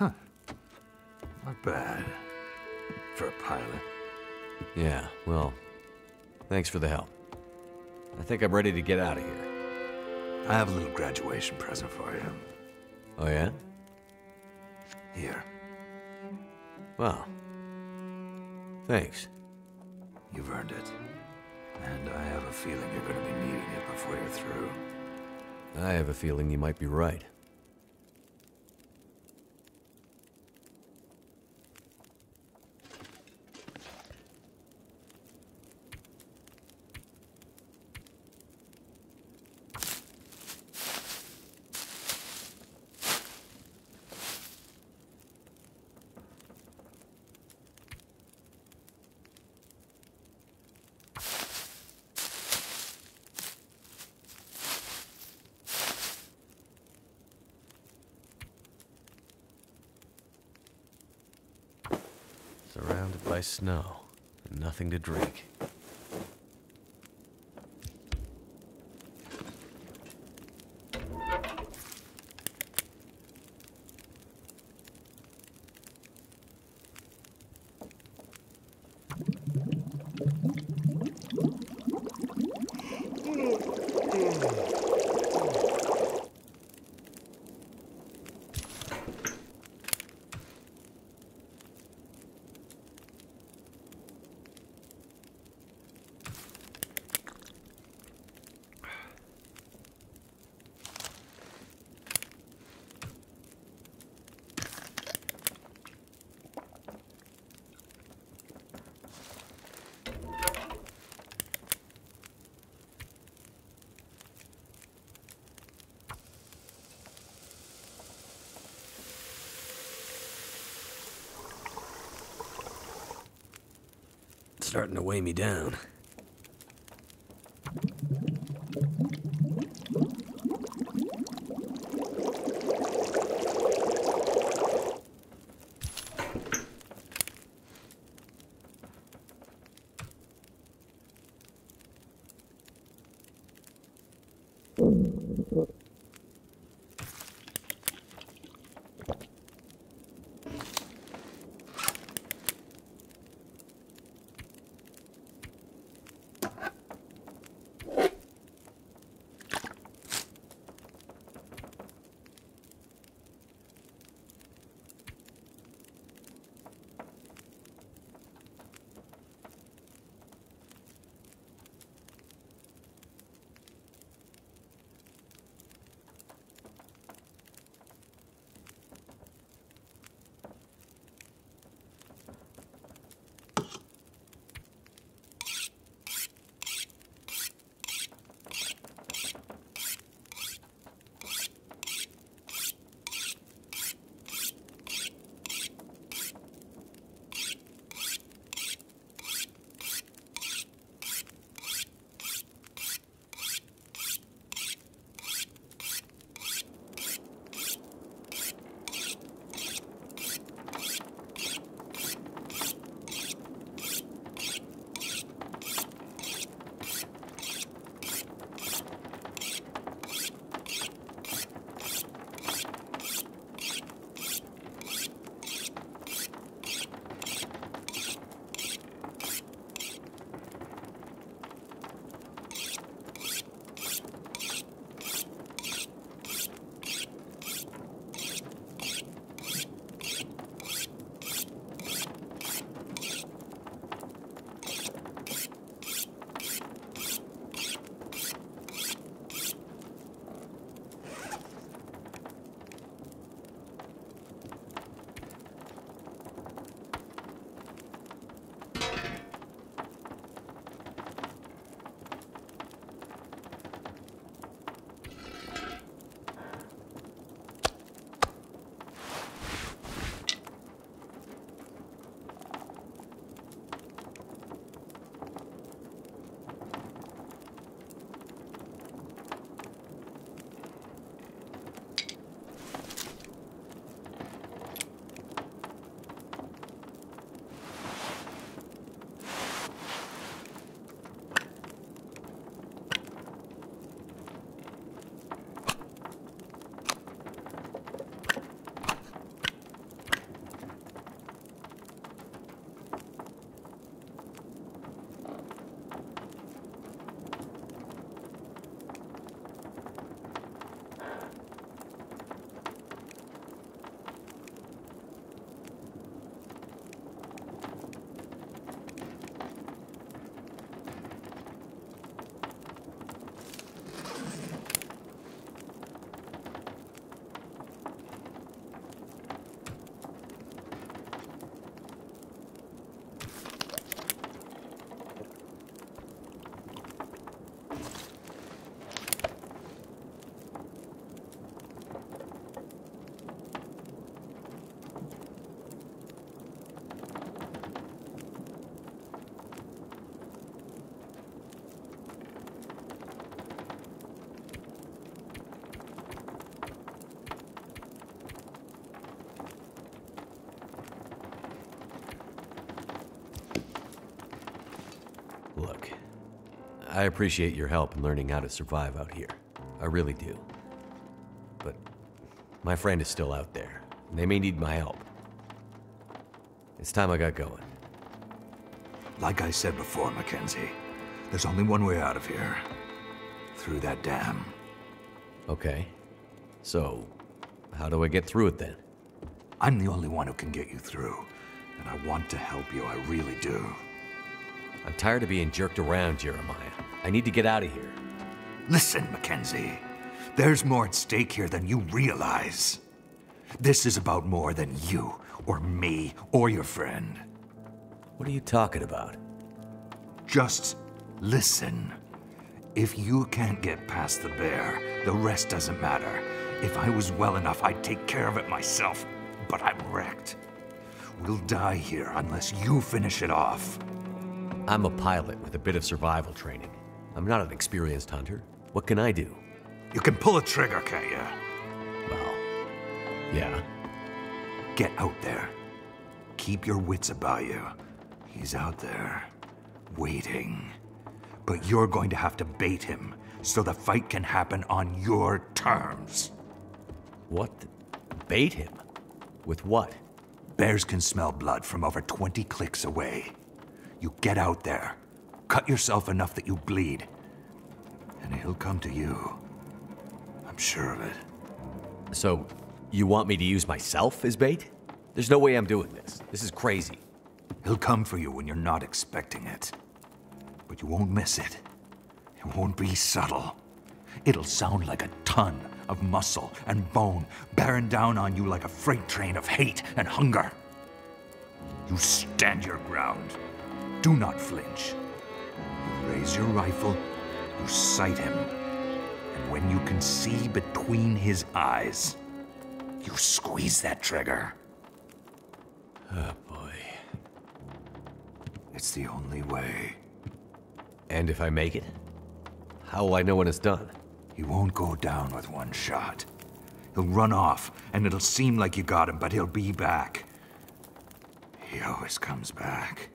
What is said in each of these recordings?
Not bad. For a pilot. Yeah, well, thanks for the help. I think I'm ready to get out of here. I have a little graduation present for you. Oh, yeah? Here. Well, thanks. You've earned it. And I have a feeling you're going to be needing it before you're through. I have a feeling you might be right. Surrounded by snow and nothing to drink. Starting to weigh me down. I appreciate your help in learning how to survive out here. I really do. But my friend is still out there, and they may need my help. It's time I got going. Like I said before, Mackenzie, there's only one way out of here. Through that dam. Okay. So, how do I get through it then? I'm the only one who can get you through. And I want to help you, I really do. I'm tired of being jerked around, Jeremiah. I need to get out of here. Listen, Mackenzie. There's more at stake here than you realize. This is about more than you, or me, or your friend. What are you talking about? Just listen. If you can't get past the bear, the rest doesn't matter. If I was well enough, I'd take care of it myself. But I'm wrecked. We'll die here unless you finish it off. I'm a pilot with a bit of survival training. I'm not an experienced hunter. What can I do? You can pull a trigger, can't you? Well, yeah. Get out there. Keep your wits about you. He's out there, waiting. But you're going to have to bait him so the fight can happen on your terms. What? Bait him? With what? Bears can smell blood from over 20 clicks away. You get out there, cut yourself enough that you bleed, and he'll come to you. I'm sure of it. So, you want me to use myself as bait? There's no way I'm doing this. This is crazy. He'll come for you when you're not expecting it. But you won't miss it. It won't be subtle. It'll sound like a ton of muscle and bone bearing down on you like a freight train of hate and hunger. You stand your ground. Do not flinch. You raise your rifle, you sight him, and when you can see between his eyes, you squeeze that trigger. Oh boy. It's the only way. And if I make it? How will I know when it's done? He won't go down with one shot. He'll run off, and it'll seem like you got him, but he'll be back. He always comes back.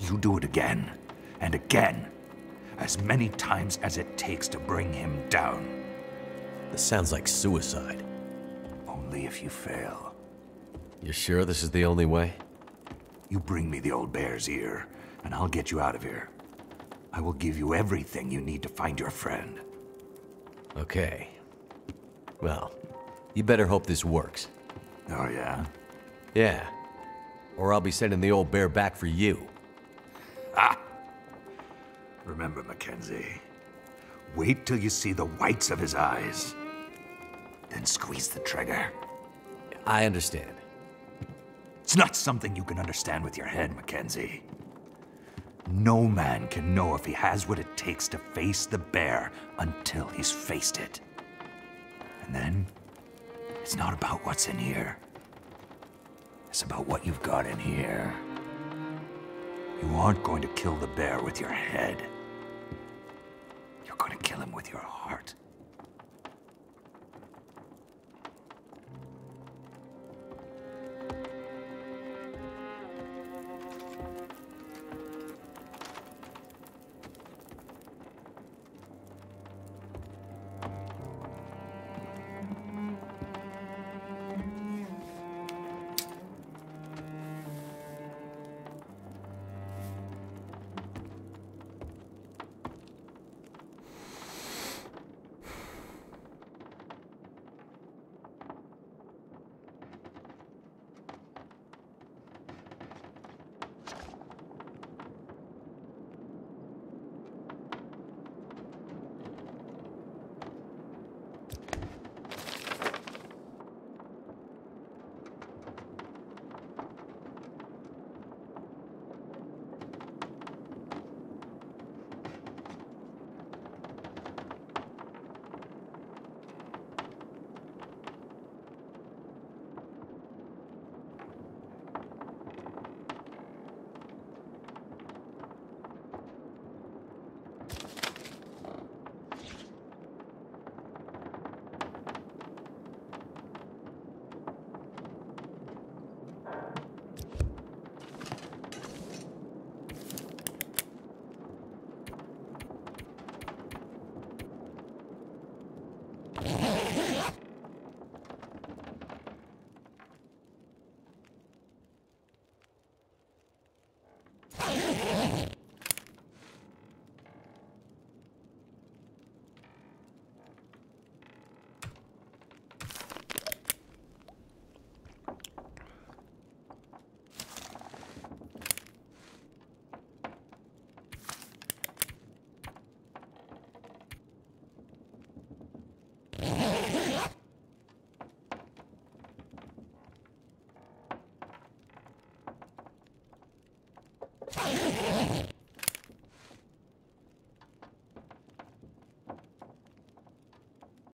You do it again, and again, as many times as it takes to bring him down. This sounds like suicide. Only if you fail. You sure this is the only way? You bring me the old bear's ear, and I'll get you out of here. I will give you everything you need to find your friend. Okay. Well, you better hope this works. Oh, yeah? Yeah. Or I'll be sending the old bear back for you. Remember, Mackenzie. Wait till you see the whites of his eyes. Then squeeze the trigger. I understand. It's not something you can understand with your head, Mackenzie. No man can know if he has what it takes to face the bear until he's faced it. And then, it's not about what's in here. It's about what you've got in here. You aren't going to kill the bear with your head. You're going to kill him with your heart.